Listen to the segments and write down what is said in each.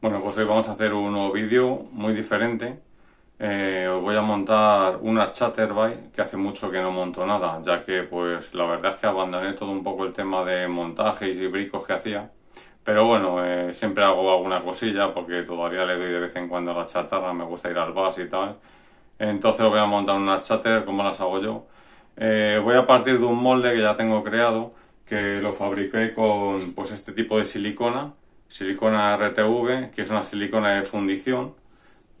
Bueno, pues hoy vamos a hacer un nuevo vídeo muy diferente. Eh, os voy a montar una Chatterby que hace mucho que no monto nada, ya que pues la verdad es que abandoné todo un poco el tema de montajes y bricos que hacía. Pero bueno, eh, siempre hago alguna cosilla porque todavía le doy de vez en cuando a la chatarra, me gusta ir al bus y tal. Entonces voy a montar una chatter como las hago yo. Eh, voy a partir de un molde que ya tengo creado, que lo fabriqué con pues este tipo de silicona silicona RTV, que es una silicona de fundición,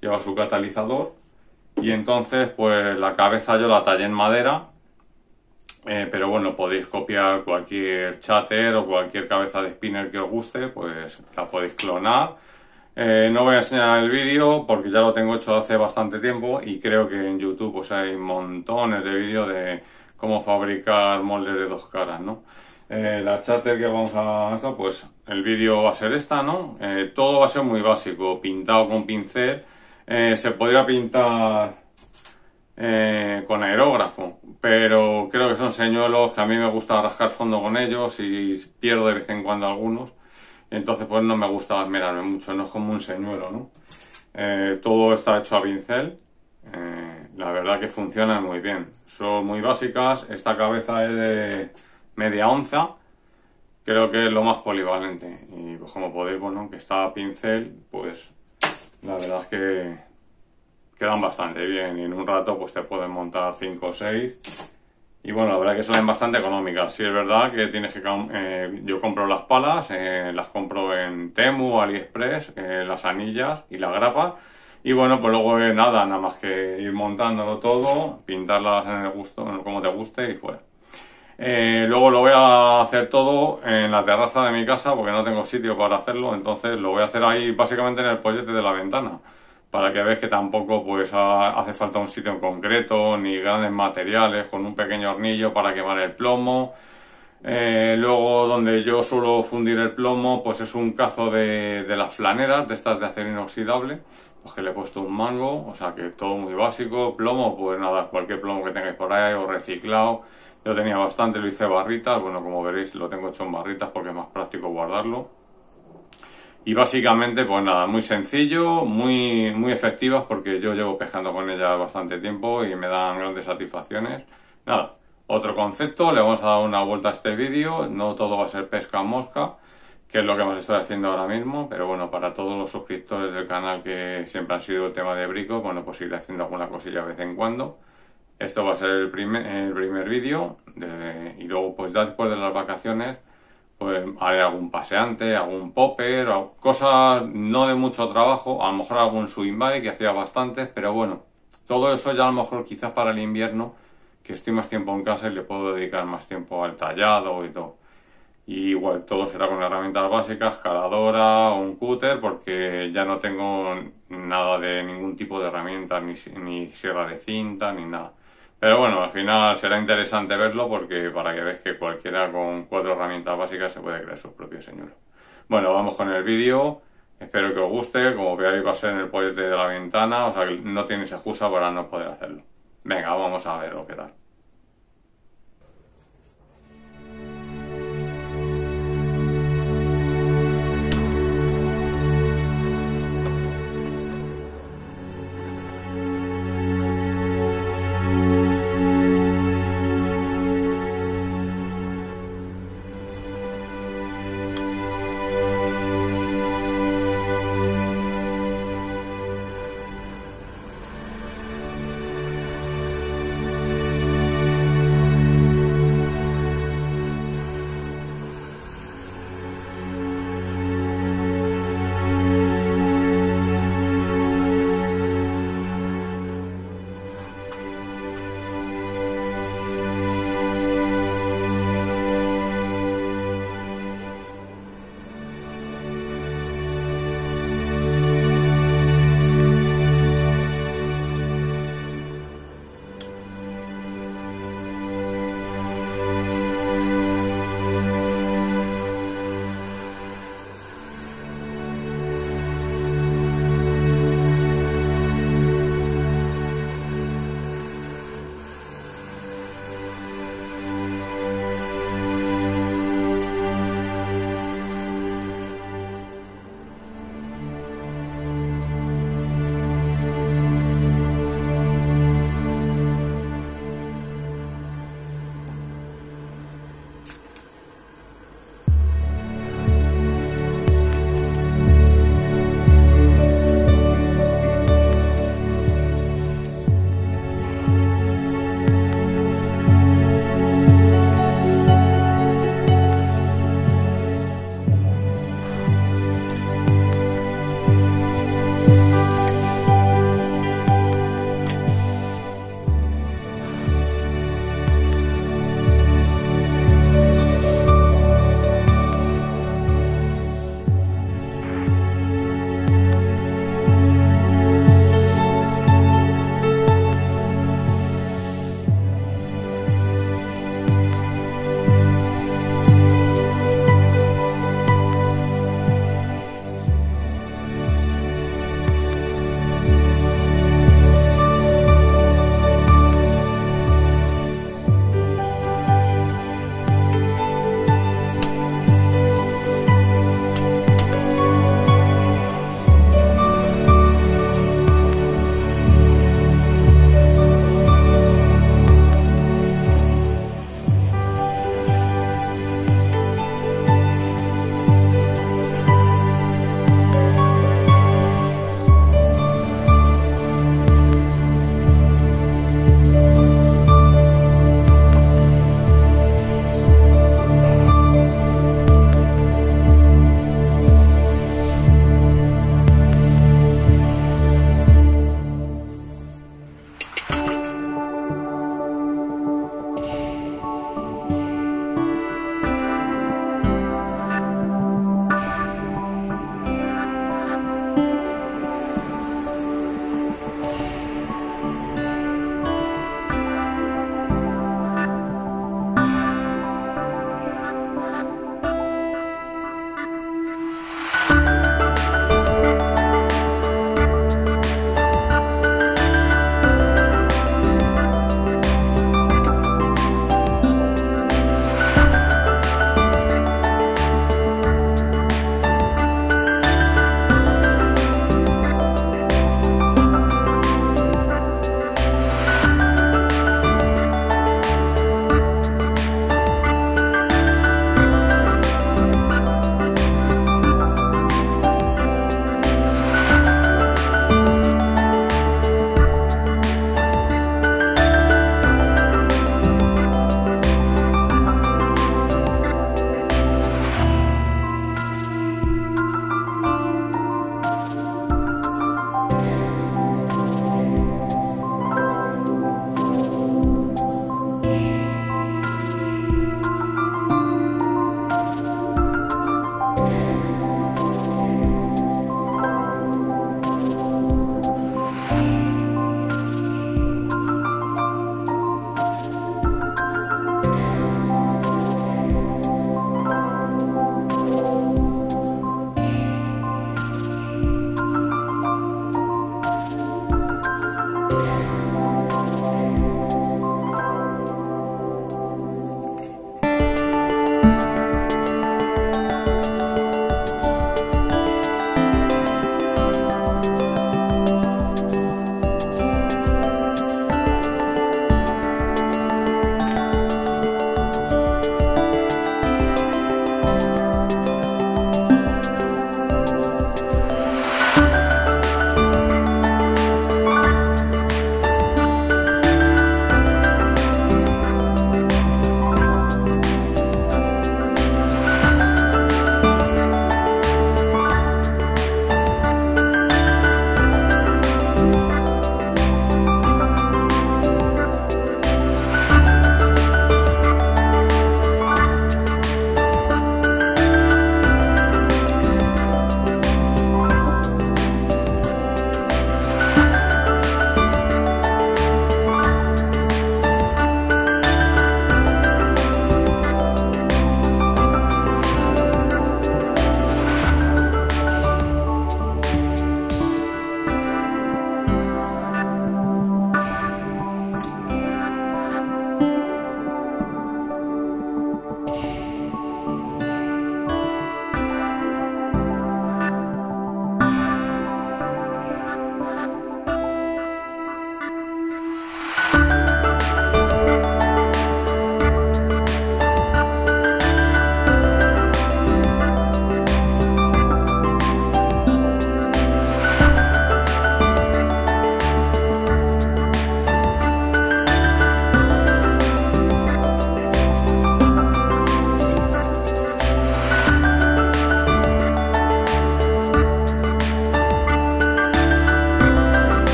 lleva su catalizador y entonces pues la cabeza yo la tallé en madera, eh, pero bueno, podéis copiar cualquier chatter o cualquier cabeza de spinner que os guste, pues la podéis clonar. Eh, no voy a enseñar el vídeo porque ya lo tengo hecho hace bastante tiempo y creo que en YouTube pues hay montones de vídeos de cómo fabricar moldes de dos caras, ¿no? Eh, la chatter que vamos a hacer, pues el vídeo va a ser esta, ¿no? Eh, todo va a ser muy básico, pintado con pincel. Eh, se podría pintar con aerógrafo, pero creo que son señuelos que a mí me gusta rascar fondo con ellos y pierdo de vez en cuando algunos. Entonces, pues no me gusta esmerarme mucho, no es como un señuelo, ¿no? todo está hecho a pincel. la verdad que funciona muy bien. Son muy básicas. Esta cabeza es de media onza, creo que es lo más polivalente. Y pues como podéis, bueno, que está pincel, pues la verdad es que quedan bastante bien y en un rato pues te pueden montar 5 o 6 y bueno, la verdad que salen bastante económicas. Si es verdad que tienes que... Eh, yo compro las palas, eh, las compro en Temu, AliExpress, eh, las anillas y la grapa. Y bueno, pues luego nada, nada más que ir montándolo todo, pintarlas en el gusto, como te guste y fuera. Eh, luego lo voy a hacer todo en la terraza de mi casa porque no tengo sitio para hacerlo, entonces lo voy a hacer ahí básicamente en el pollete de la ventana para que veas que tampoco pues hace falta un sitio en concreto ni grandes materiales con un pequeño hornillo para quemar el plomo. Eh, luego donde yo suelo fundir el plomo pues es un cazo de, de las flaneras, de estas de acero inoxidable, pues que le he puesto un mango, o sea que todo muy básico, plomo pues nada, cualquier plomo que tengáis por ahí o reciclado yo tenía bastante, lo hice barritas, bueno, como veréis lo tengo hecho en barritas porque es más práctico guardarlo. Y básicamente, pues nada, muy sencillo, muy, muy efectivas porque yo llevo pescando con ellas bastante tiempo y me dan grandes satisfacciones. Nada, otro concepto, le vamos a dar una vuelta a este vídeo, no todo va a ser pesca mosca, que es lo que hemos estado haciendo ahora mismo, pero bueno, para todos los suscriptores del canal que siempre han sido el tema de brico, bueno, pues iré haciendo alguna cosilla de vez en cuando. Esto va a ser el primer, el primer vídeo y luego pues ya después de las vacaciones pues haré algún paseante, algún popper, cosas no de mucho trabajo, a lo mejor algún swing bike que hacía bastantes, pero bueno, todo eso ya a lo mejor quizás para el invierno que estoy más tiempo en casa y le puedo dedicar más tiempo al tallado y todo. Y igual todo será con herramientas básicas, caladora o un cúter, porque ya no tengo nada de ningún tipo de herramienta, ni, sierra de cinta, ni nada. Pero bueno, al final será interesante verlo porque para que veas que cualquiera con cuatro herramientas básicas se puede crear su propio señuelo. Bueno, vamos con el vídeo. Espero que os guste. Como veáis va a ser en el pollete de la ventana, o sea que no tienes excusa para no poder hacerlo. Venga, vamos a ver lo que tal.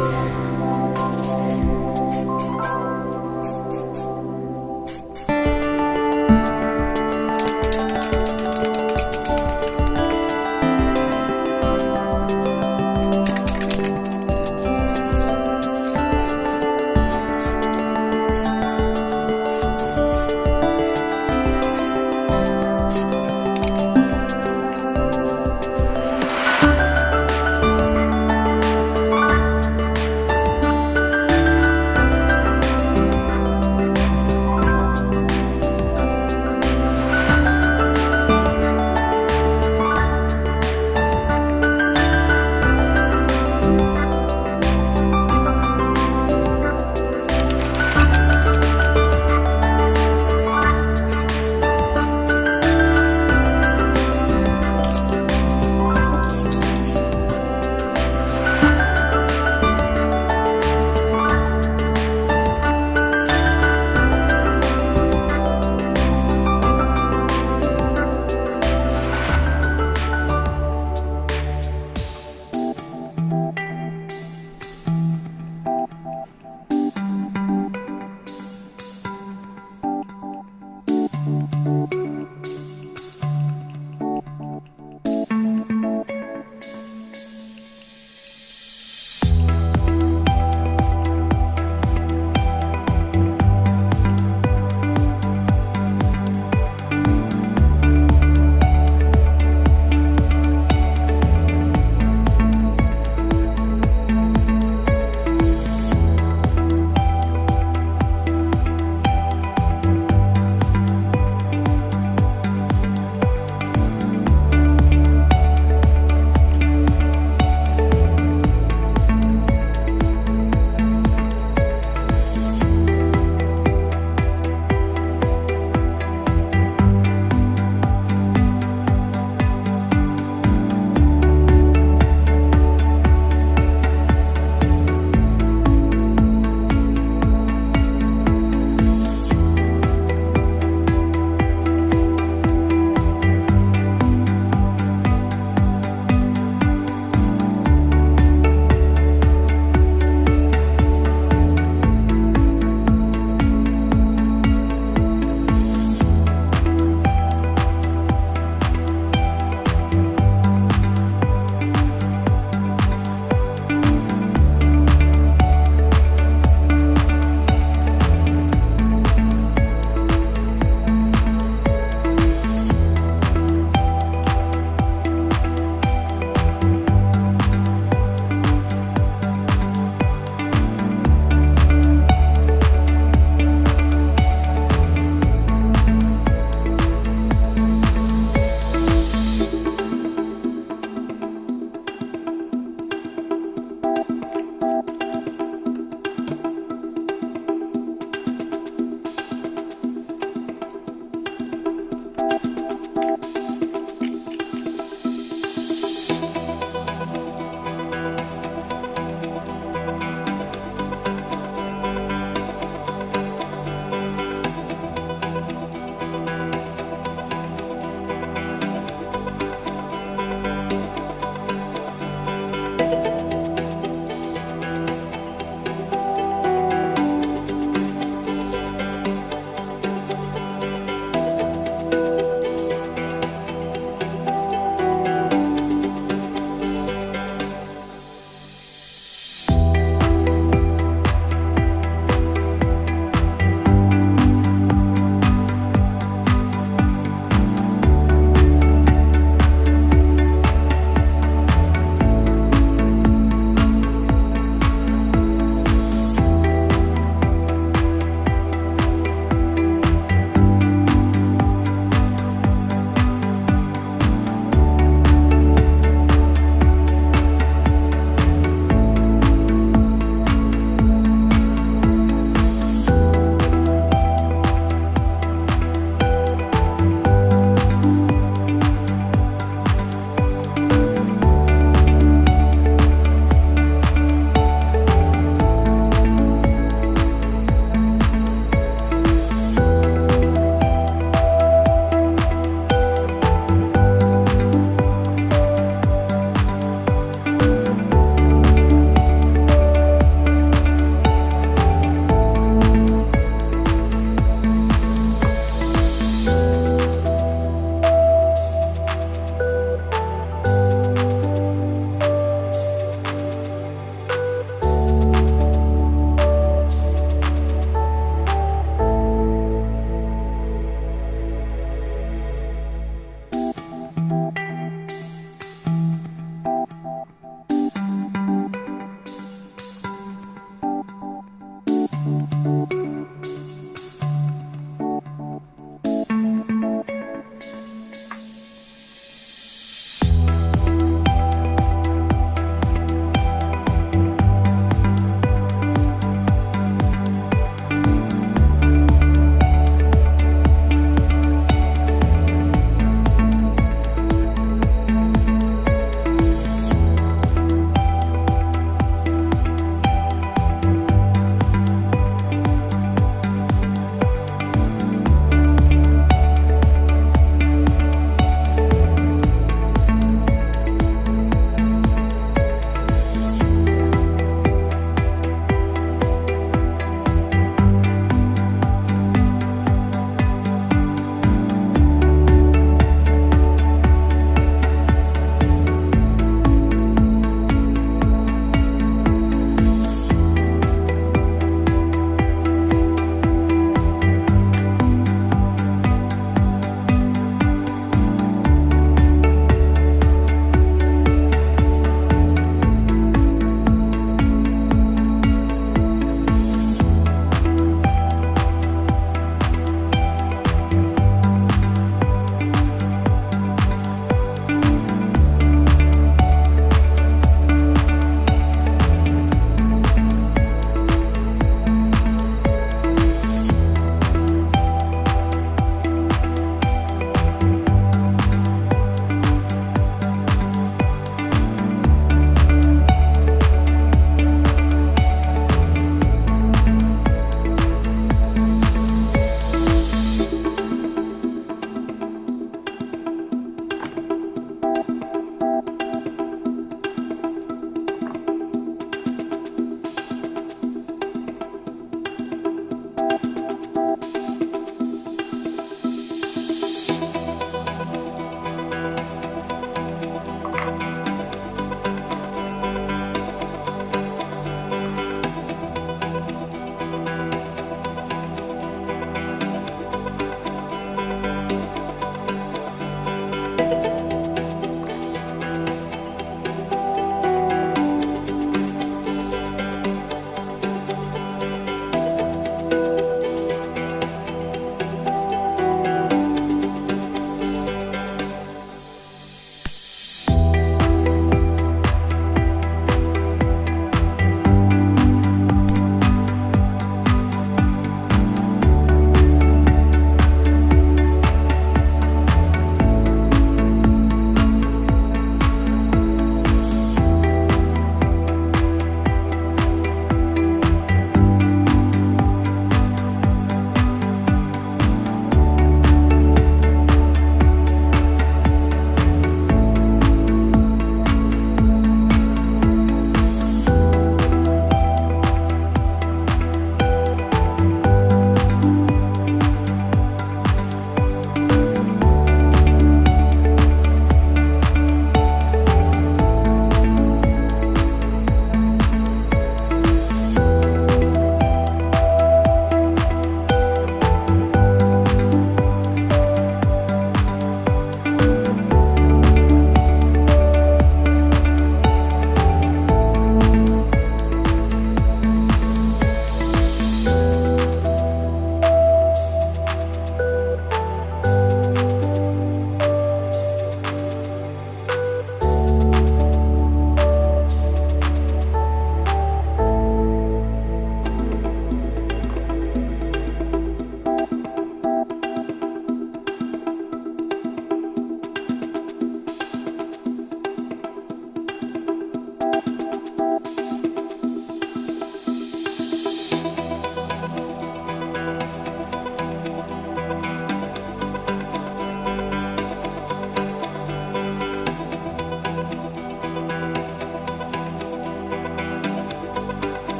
Música